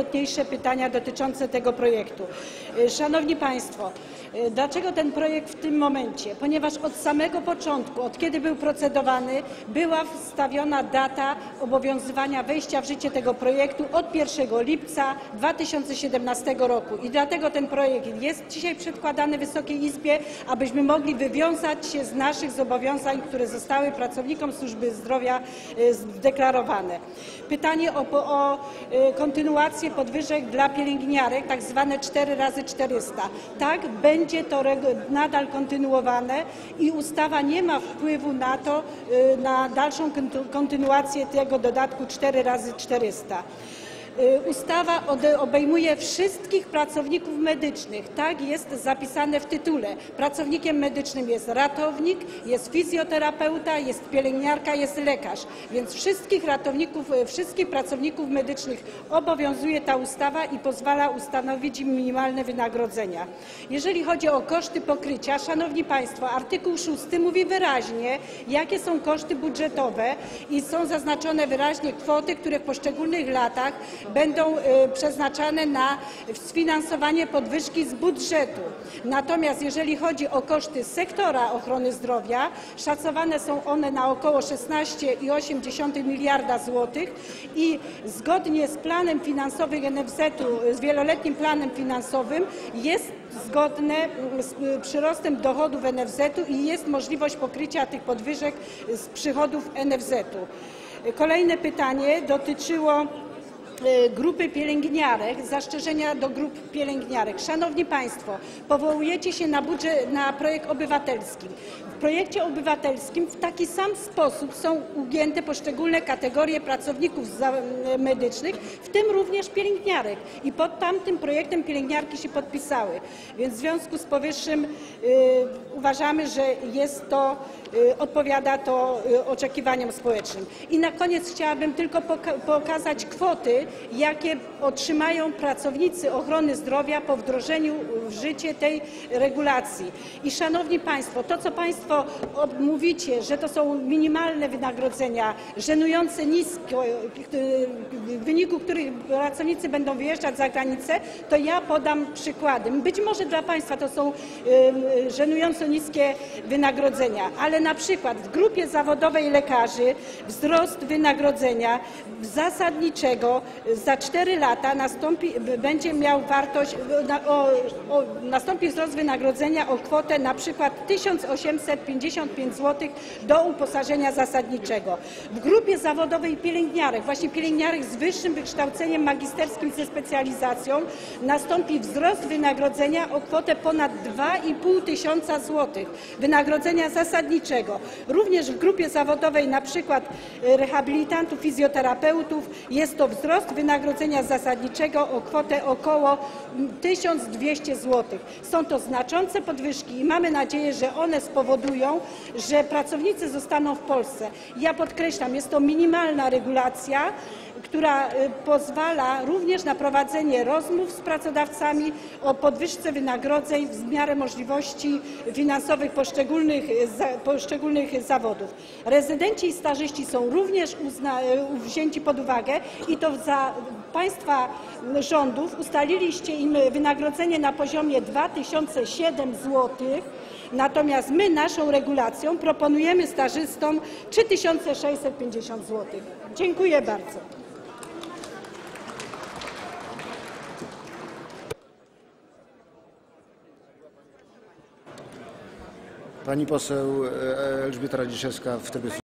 najistotniejsze pytania dotyczące tego projektu. Y, Szanowni Państwo, dlaczego ten projekt w tym momencie? Ponieważ od samego początku, od kiedy był procedowany, była wstawiona data obowiązywania wejścia w życie tego projektu od 1 lipca 2017 roku i dlatego ten projekt jest dzisiaj przedkładany Wysokiej Izbie, abyśmy mogli wywiązać się z naszych zobowiązań, które zostały pracownikom służby zdrowia y, zdeklarowane. Pytanie o, o y, kontynuację podwyżek dla pielęgniarek, tak zwane 4 razy 400. Tak, będzie to reg- nadal kontynuowane i ustawa nie ma wpływu na to, y, na dalszą konty- kontynuację tego dodatku 4 razy 400. Y, Ustawa obejmuje wszystkich pracowników medycznych. Tak jest zapisane w tytule. Pracownikiem medycznym jest ratownik, jest fizjoterapeuta, jest pielęgniarka, jest lekarz. Więc wszystkich ratowników, y, wszystkich pracowników medycznych obowiązuje ta ustawa i pozwala ustanowić im minimalne wynagrodzenia. Jeżeli chodzi o koszty pokrycia, szanowni państwo, artykuł 6 mówi wyraźnie, jakie są koszty budżetowe i są zaznaczone wyraźnie kwoty, które w poszczególnych latach będą y, przeznaczane na sfinansowanie podwyżki z budżetu. Natomiast jeżeli chodzi o koszty sektora ochrony zdrowia, szacowane są one na około 16,8 miliarda złotych i zgodnie z planem finansowym NFZ-u, z wieloletnim planem finansowym jest zgodne mm, z y, przyrostem dochodów NFZ-u i jest możliwość pokrycia tych podwyżek z przychodów NFZ-u. Kolejne pytanie dotyczyło grupy pielęgniarek, zastrzeżenia do grup pielęgniarek. Szanowni Państwo, powołujecie się na, budżet, na projekt obywatelski. W projekcie obywatelskim w taki sam sposób są ugięte poszczególne kategorie pracowników medycznych, w tym również pielęgniarek. I pod tamtym projektem pielęgniarki się podpisały. Więc w związku z powyższym y, uważamy, że jest to, y, odpowiada to y, oczekiwaniom społecznym. I na koniec chciałabym tylko poka- pokazać kwoty, jakie otrzymają pracownicy ochrony zdrowia po wdrożeniu w życie tej regulacji. I szanowni Państwo, to co Państwo mówicie, że to są minimalne wynagrodzenia, żenujące nisko, w wyniku których pracownicy będą wyjeżdżać za granicę, to ja podam przykłady. Być może dla Państwa to są y, żenująco niskie wynagrodzenia, ale na przykład w grupie zawodowej lekarzy wzrost wynagrodzenia zasadniczego za 4 lata nastąpi, będzie miał wartość, o, o, nastąpi wzrost wynagrodzenia o kwotę na przykład 1855 zł do uposażenia zasadniczego. W grupie zawodowej pielęgniarek, właśnie pielęgniarek z wyższym wykształceniem magisterskim ze specjalizacją, nastąpi wzrost wynagrodzenia o kwotę ponad 2,5 tysiąca złotych wynagrodzenia zasadniczego. Również w grupie zawodowej na przykład rehabilitantów, fizjoterapeutów jest to wzrost wynagrodzenia zasadniczego o kwotę około mm, 1200 zł. Są to znaczące podwyżki i mamy nadzieję, że one spowodują, że pracownicy zostaną w Polsce. Ja podkreślam, jest to minimalna regulacja, która y, pozwala również na prowadzenie rozmów z pracodawcami o podwyżce wynagrodzeń w miarę możliwości finansowych poszczególnych, y, poszczególnych zawodów. Rezydenci i stażyści są również y, wzięci pod uwagę i to za Państwa rządów ustaliliście im wynagrodzenie na poziomie 2007 zł. Natomiast my naszą regulacją proponujemy stażystom 3650 zł. Dziękuję bardzo. Pani poseł e, Elżbieta Radziszewska w trybie